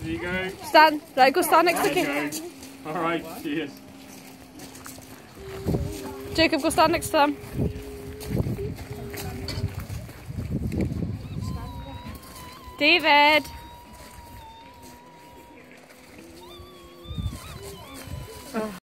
There you go. Stand. Right, go stand next there to Kate. All right, cheers. Jacob, go stand next to them. David.